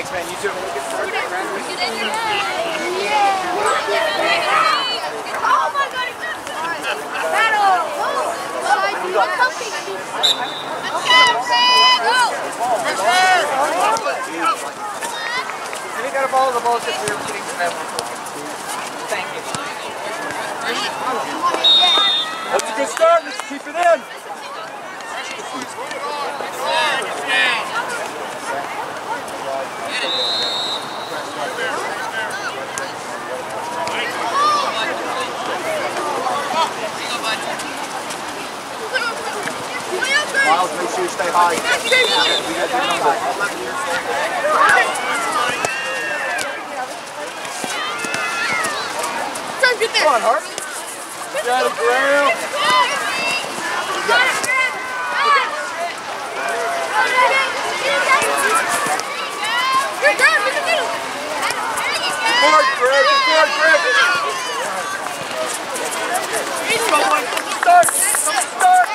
Thanks, man. You too. Oh my god, Battle! If you got a ball, the ball's just here getting to that one. Thank you. That's a good start. Let's keep it in. Miles, make sure you stay high. Got your number. Come on, Hart. Got it, Graham. Forward, Greg. Forward, Greg. Someone start. Someone start.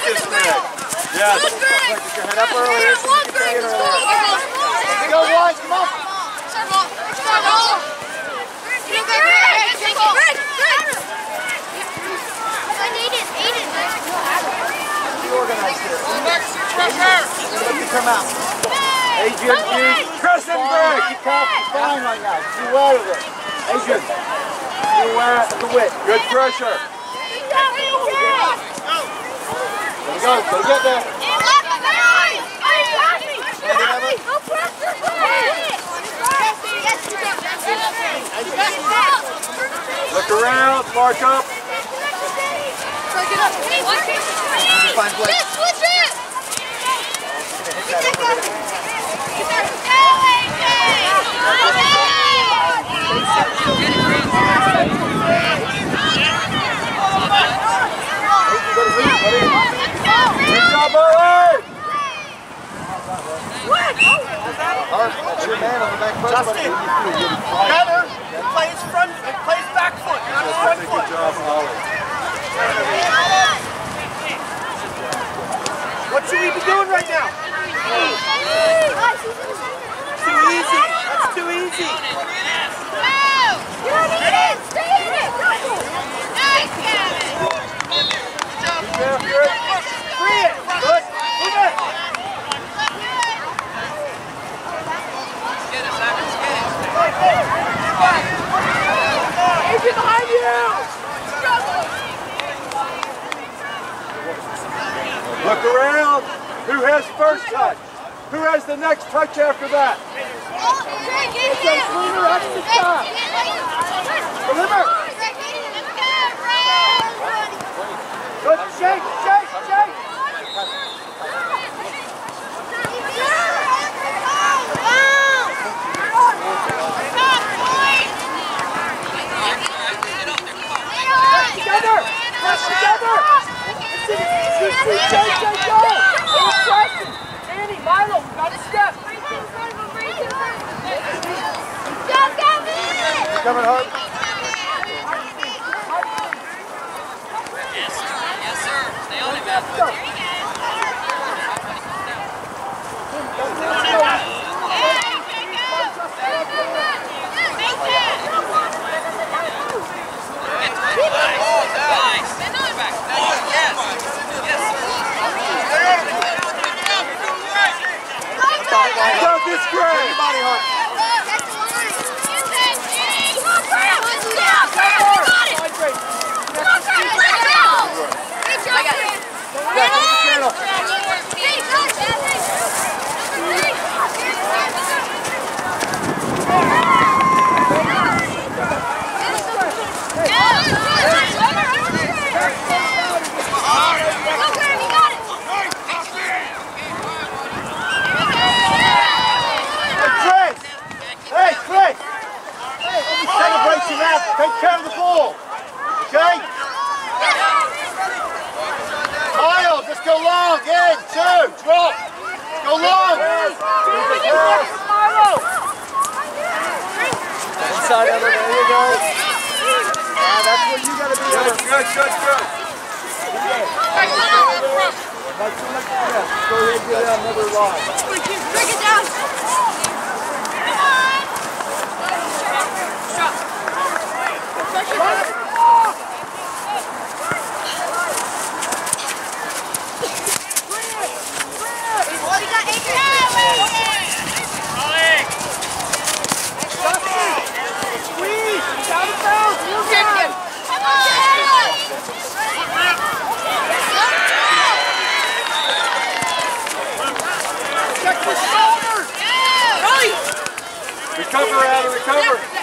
You got this, Greg. Yes. Get your head up earlier. so you can take it earlier. Go, Wise. Come on. You organize here. Let me come out. Adrian, you Press him, Greg. Keep calm. Fine right now. Be aware of it. Adrian, be aware of the width. Good pressure. There we go. Go get there. Look around. Mark up. Find Blake. Good job, Owen. Art, that's your man on the back foot. Justin. Heather plays front, plays back Good, good. Go. Break it down. Come on. Stop. We got Squeeze! He's out of bounds! Move on! Come on. Check the shoulders! Recover, Adam, recover.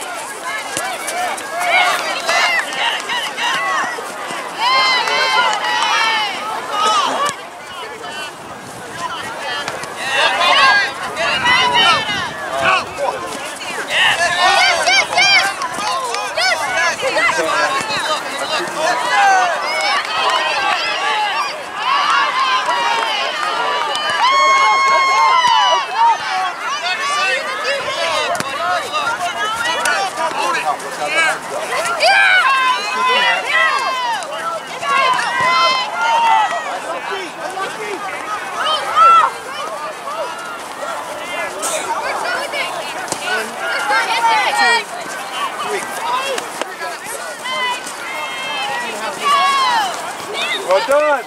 Well done.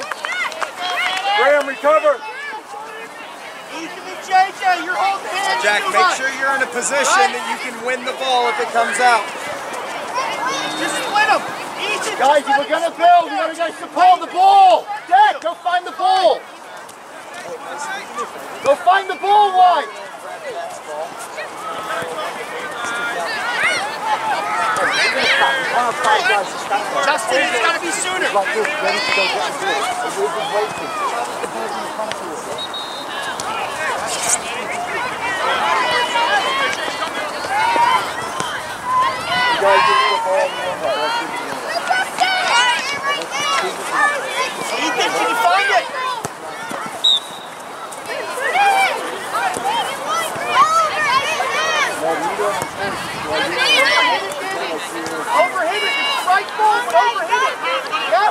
Graham, recover. Easy to JJ, you're holding hands Jack, make much. sure you're in a position that you can win the ball if it comes out. Just split them. Easy. Guys, if we're gonna build, we gotta go support the ball. Dad, go find the ball. Go find the ball, White. Justin, it's got to be sooner. You guys get the ball in the end. Let's get it in there. Ethan, can you find it? No, you don't understand. Well, you Overhit it. It's right ball, but overhit it. Yep.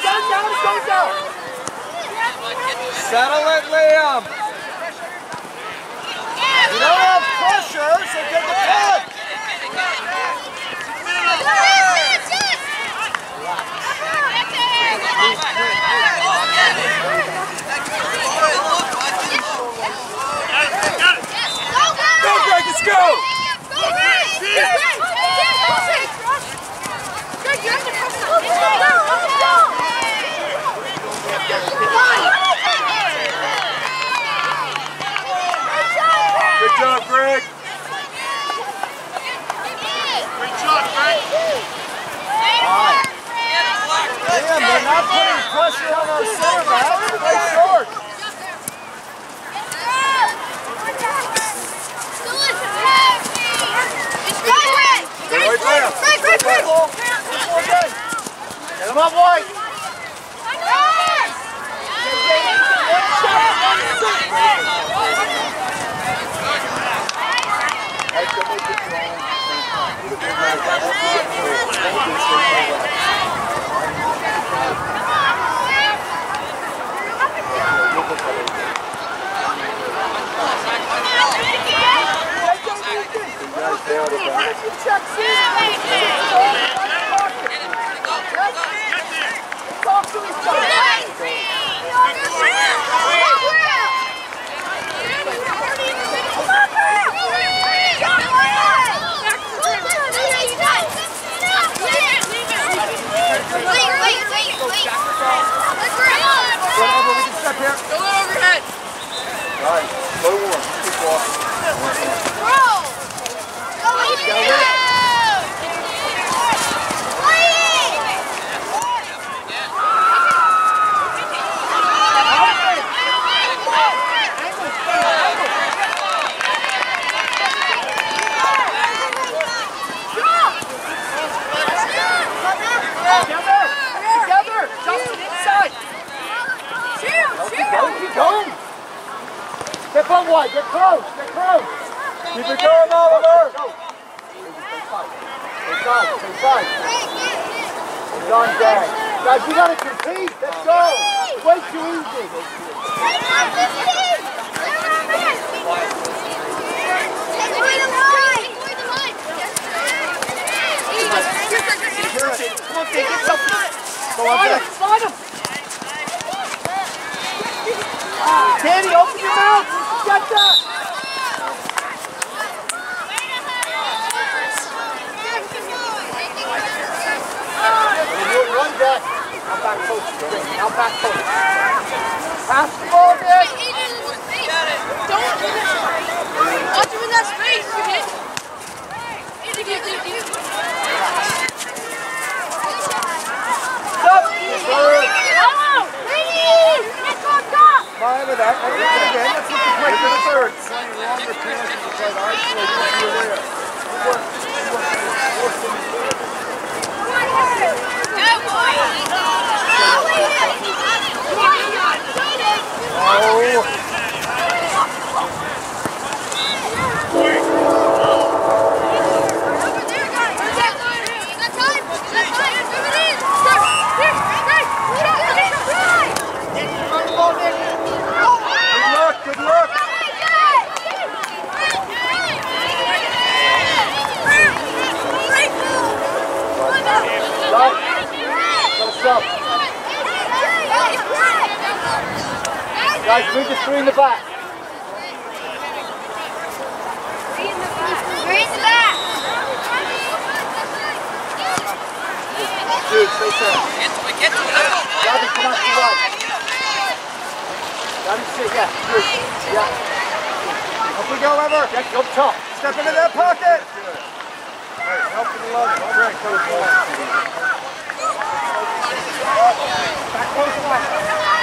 Down, down, go down. Settle it, Liam. You don't have pressure, so get the touch. Go, Greg, let's go. Good job, Greg. Liam, they're not putting pressure on our center back. Play short. Right there. Get him up, White. Wait, wait, wait, wait. Let's run. Whatever, we can step here. Go overhead. All right, low one. Keep walking. Bro! Go overhead. Together. Together. Justin, inside. Go, keep going. White. Get close. Get close. Keep it going, Oliver. Stay tight. Stay tight. Stay tight. It's on, Dad. Guys, we gotta compete. Let's go. It's way too easy. Come on, Finn, get something. Go on, Find him, Jack. him. Danny, open your mouth. Get that. Run, Jack. Now back post. Back post. Pass the ball, Nick. Watch him in that space, you hit. Easy, easy, easy. Stop. Fine with that. Let's do it again. Let's look for the third. Playing longer passes to try to isolate what you're there. Good work. Good work. Force them to do it. Oh. Run the ball, Nick. Good luck. Good luck. Stop. Guys, move the three in the back. Dude, stay set. Gabby, come out to the right. Gabby, sit, yeah. Good. Yeah. Up we go, Ever. Jack, up top. Step into that pocket. Help with the love. Greg, go for it. Back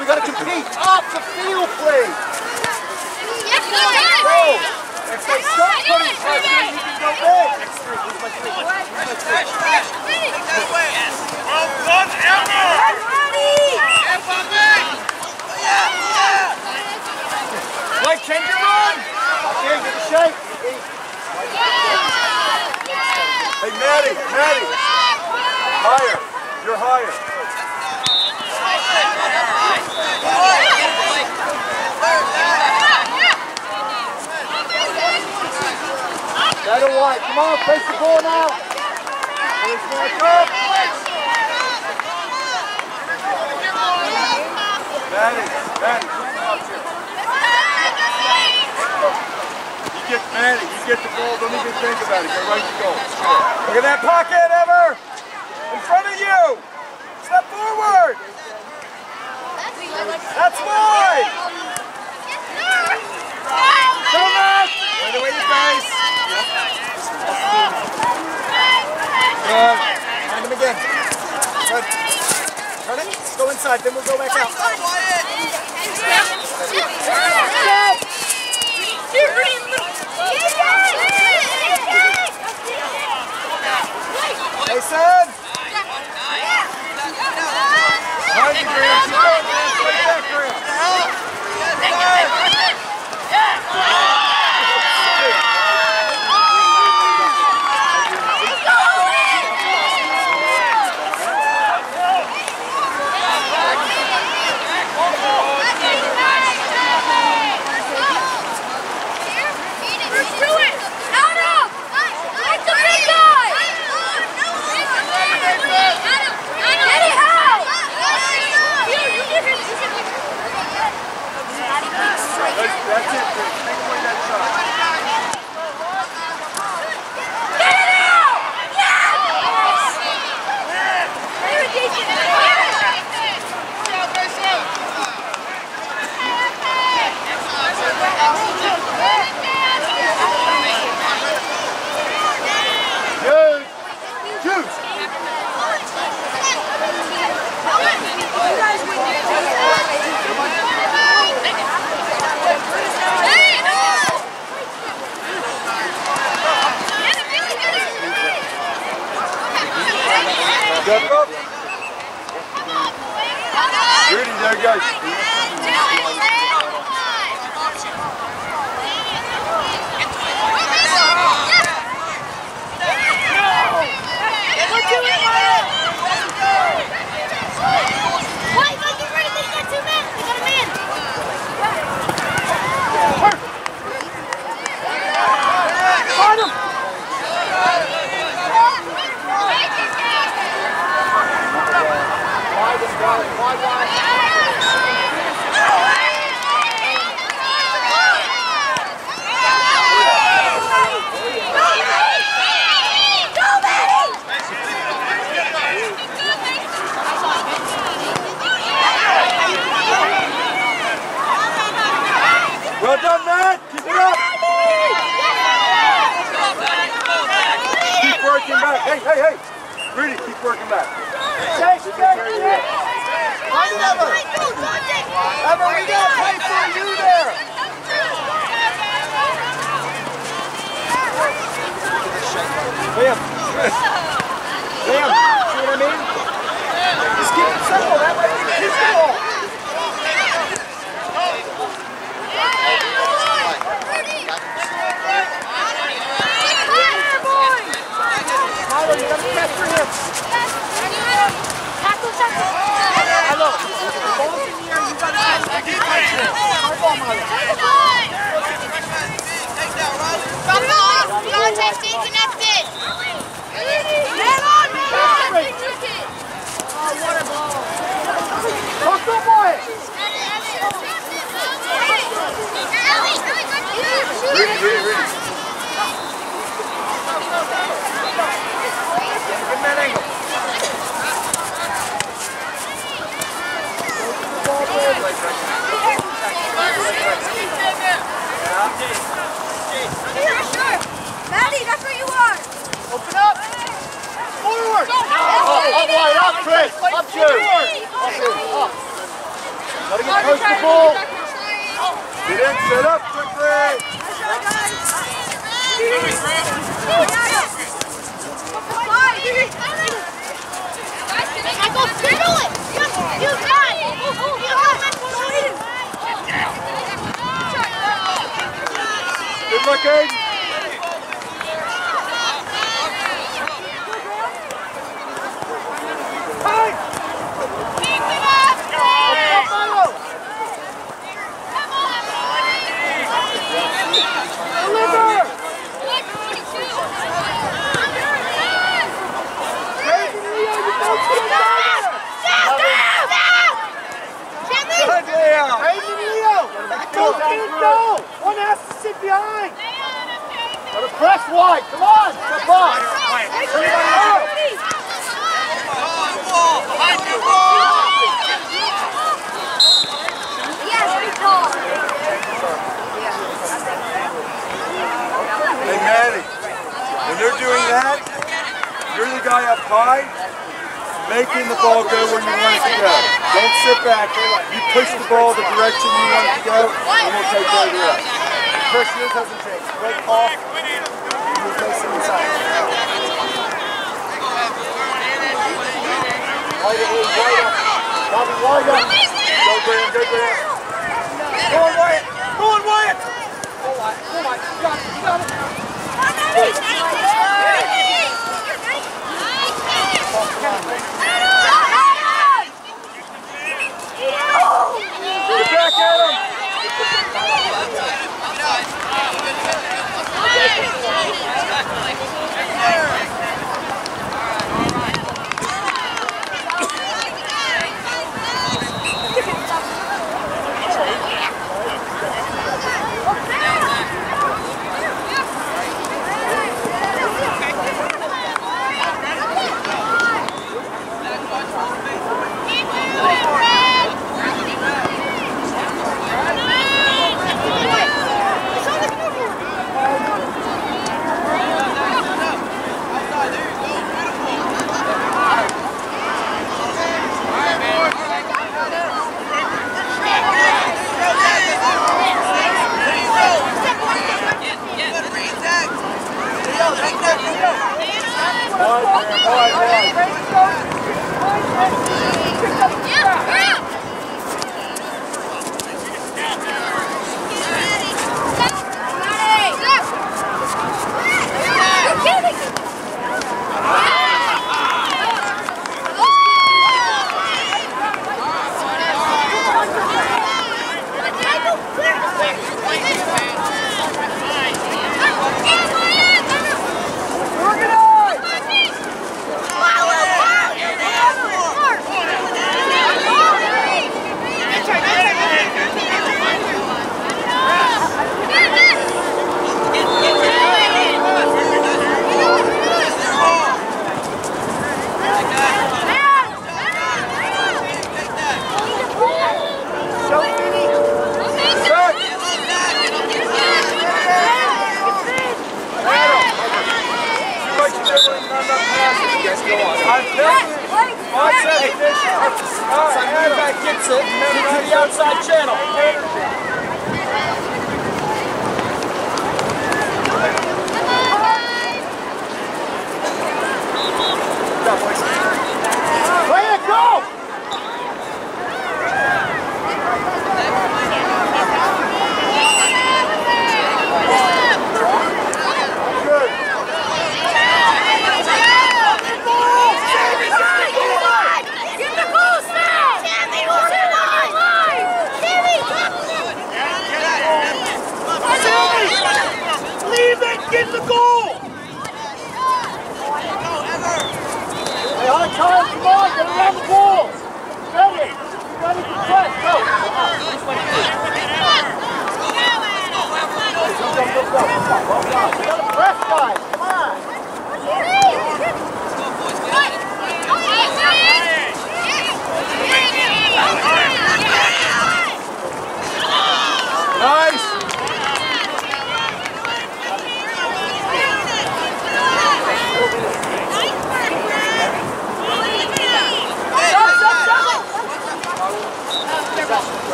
We got to compete. Up the field, please. Yes, Go. If they start putting pressure, you can go big. Blake, change your run. Here, get the shape. Hey, Maddie, Maddie. Higher. You're higher. Better white. Come on, face the ball now. Police mark up. Maddie, come out here. You get Maddie, you get the ball, don't even think about it. Go right to goal. Look at that pocket, Ever. In front of you. Step forward. That's wide. Go, Matt. Way your face. Good. Find him again. Good. Turn it. Go inside, then we'll go back out. Hey, son. You, Graham. Keep going, Graham. Straight back, Graham. That's,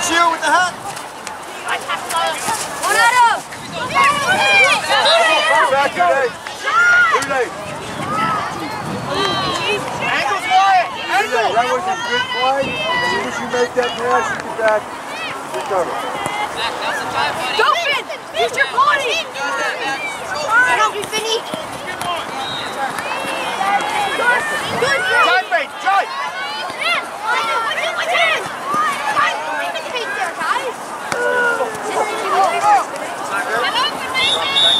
That's you with the hat. One out of. Back your leg. Your leg. Ankles wide. Ankles. That was a good fly. As soon as you make that pass, you get back. Recover. Back. That's the time, buddy. Don't fit. Use your body. Don't be finished. Good. Good. Drive, mate. Drive. Drive. Allora,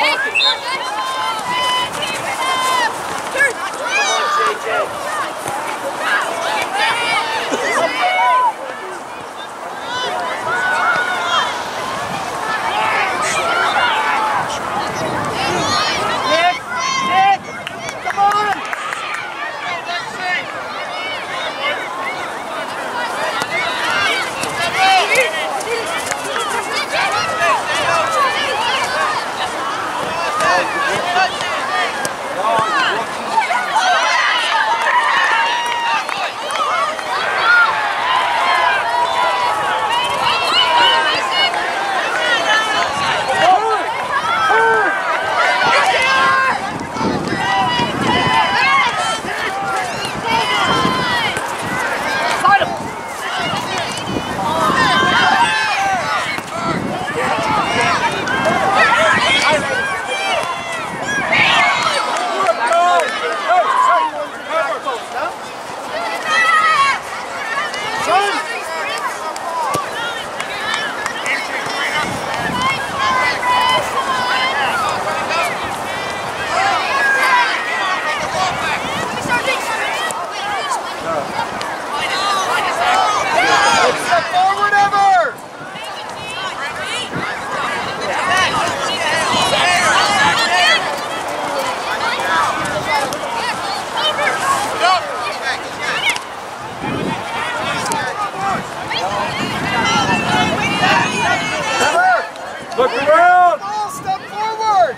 Nick, Nick, come on. Side him. Step forward ever. Ever. Look around. Ball, step forward.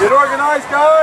Get organized,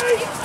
Hey!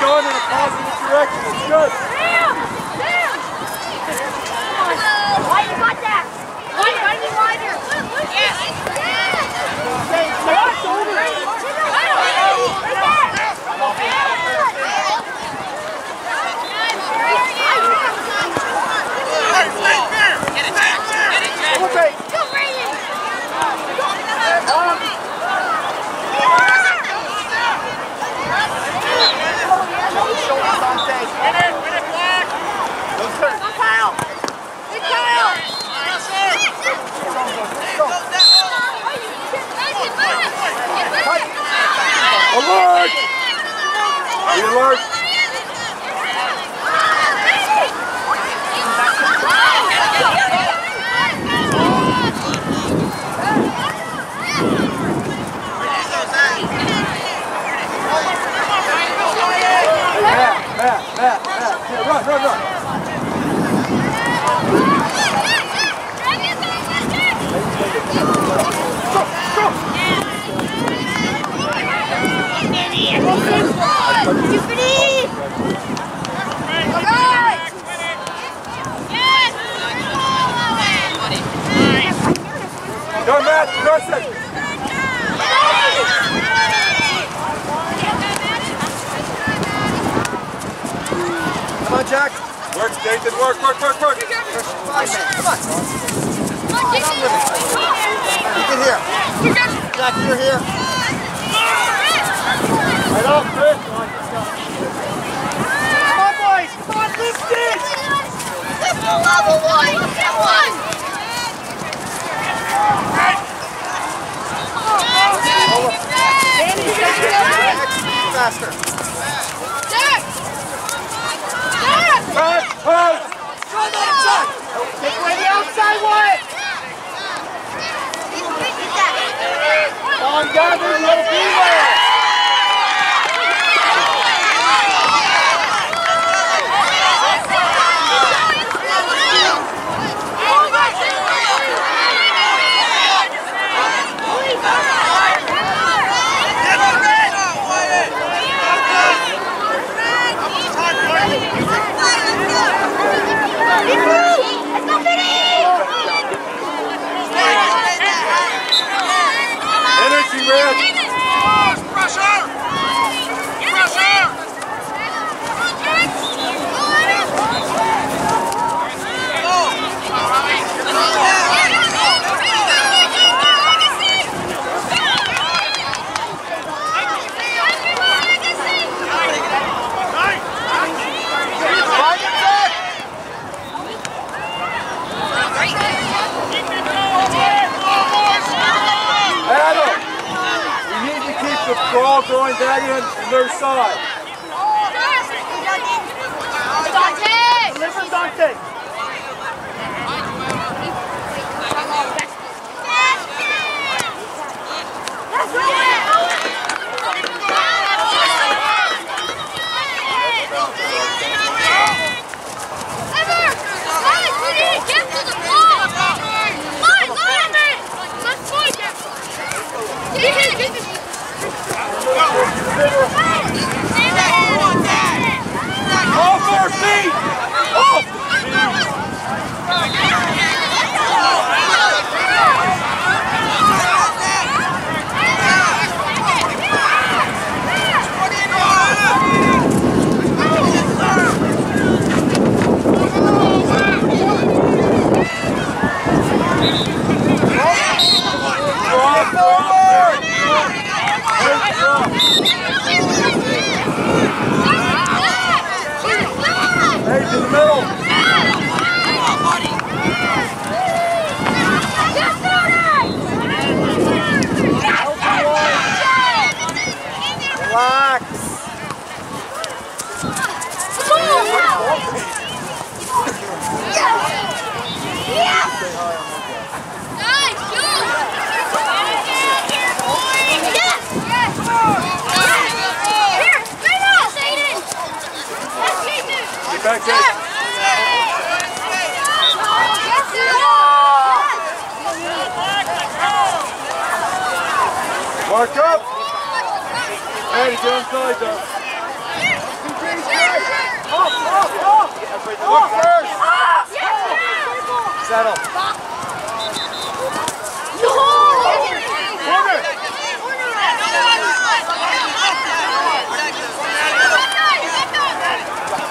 Going in a positive direction. It's good. Why you got that? Why you got it wider? Alert! Be alert. Hey, Matt, Matt, Matt, Matt. Here, run, run, run. Go, Matt, press it. Come on, Jack. Work, Nathan, work, work, work, work. Five minutes. Come on. You get here. Jack, you're here. Right off, Chris. Come on, boys. Come on, lift it. Lift the Level one! Get one! Faster. Jack! Pass, pass. Go the outside. Take away the outside one. Come on, Gavin. Let it. Back take. Mark up. Ready, go inside, though. Off, off, off! Look first! Settle.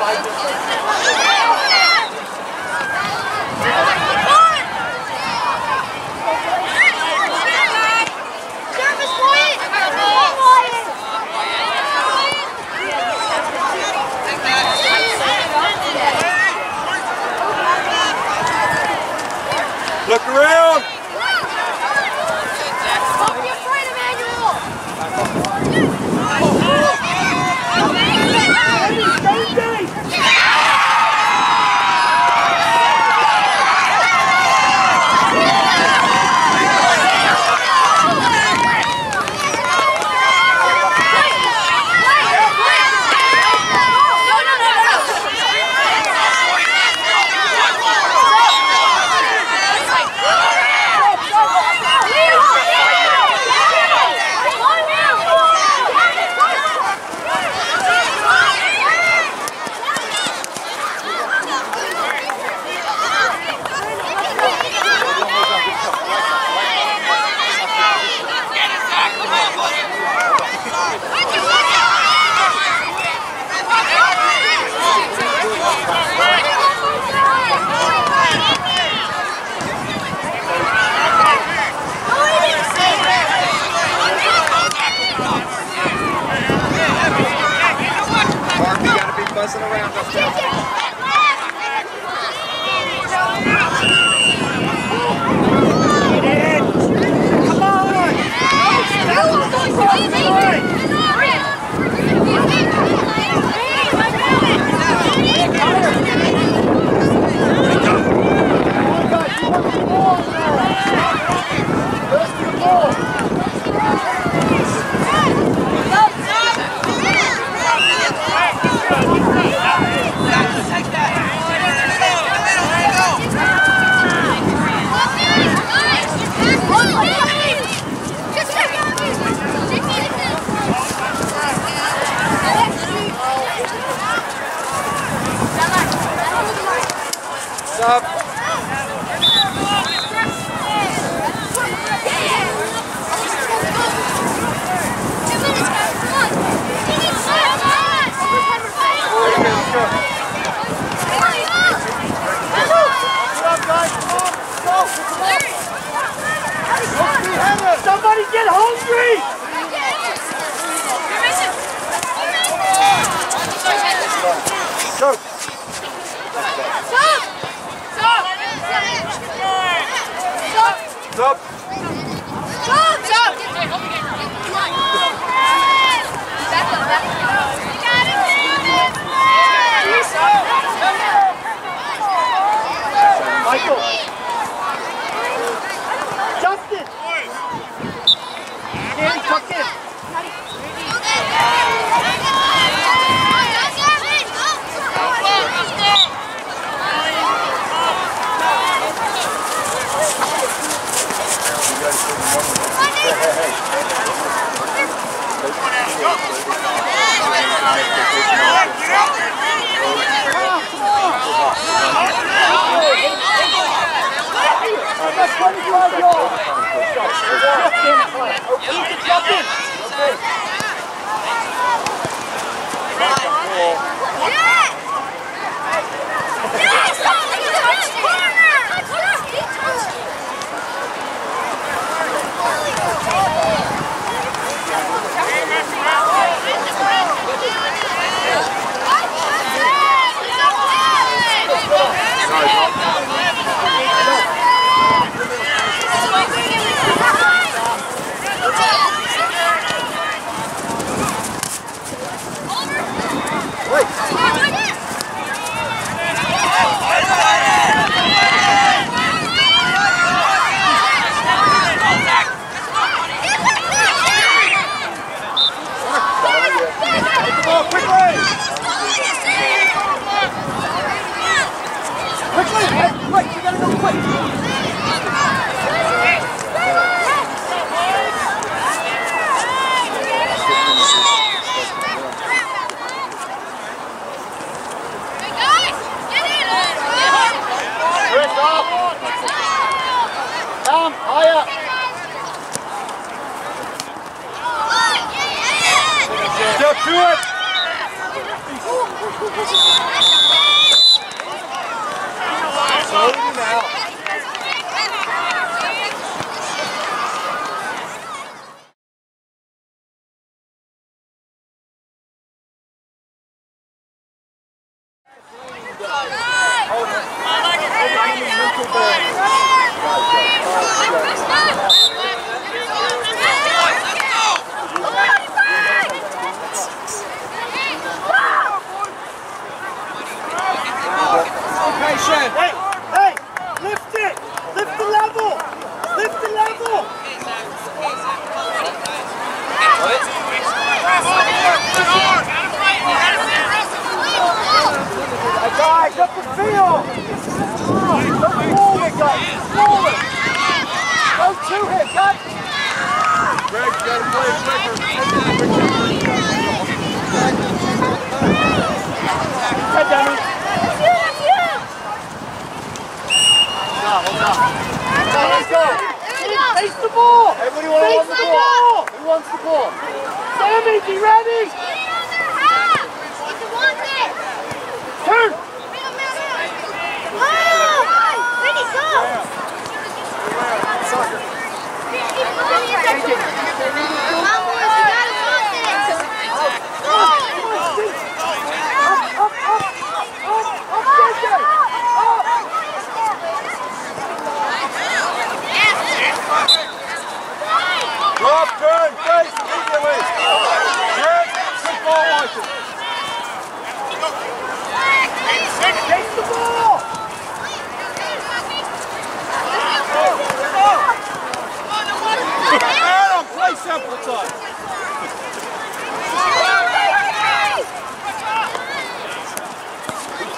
Look around!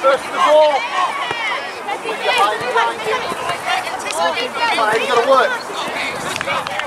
first to the ball. You're hiding behind you. Hiding, gotta work.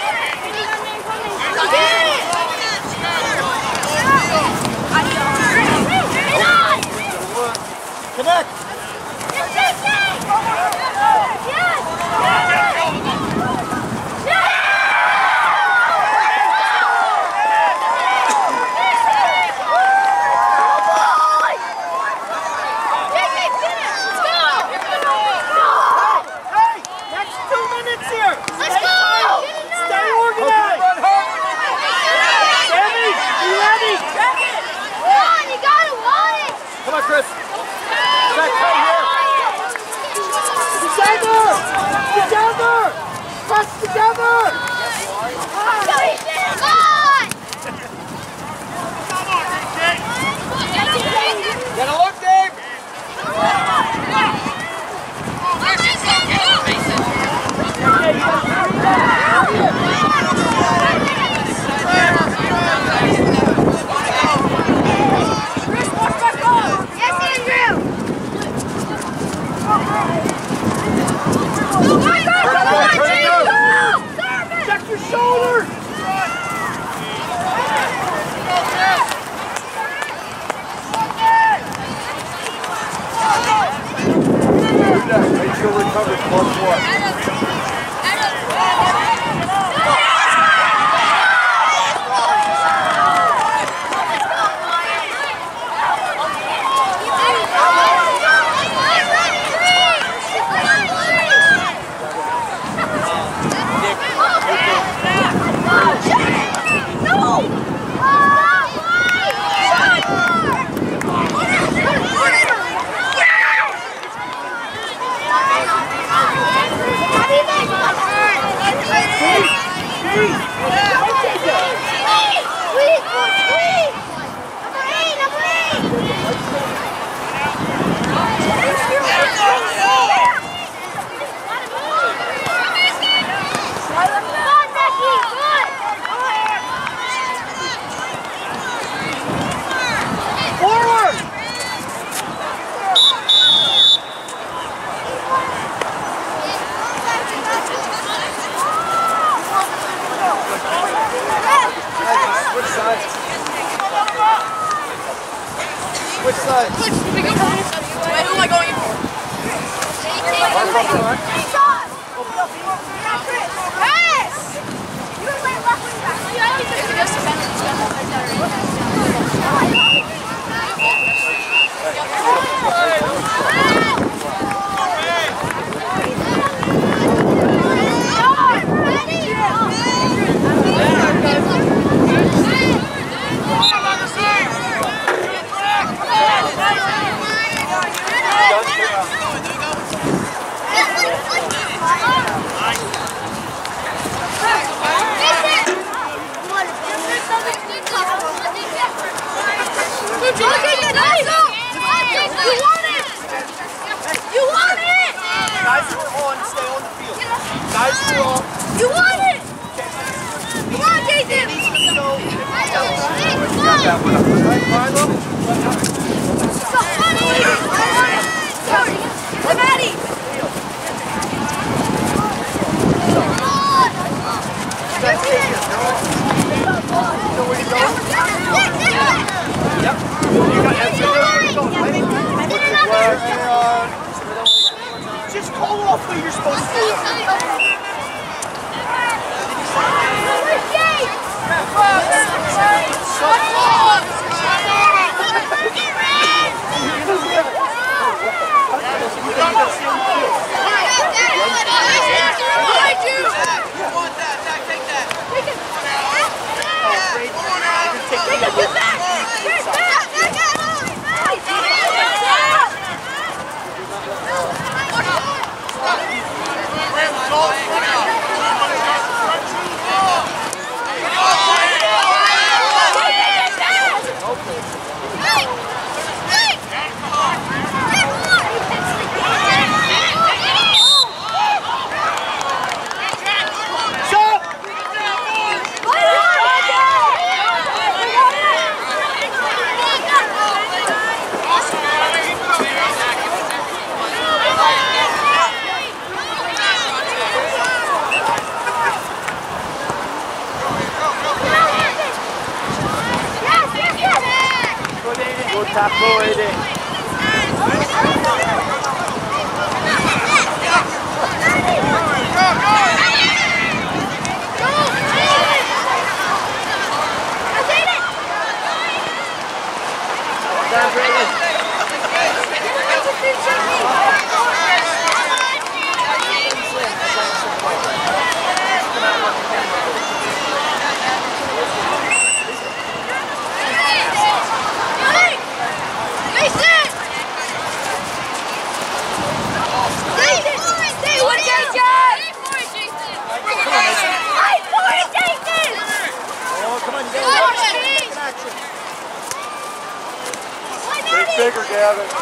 One more. You want it! Guys who are on, stay on the field. Guys who are on, You want it! Come on, Jason! Come Maddie! just call off what you're supposed to do. Tackle it. Down, Brandon. Oh, come on, you gotta watch it. Take an action. Think bigger,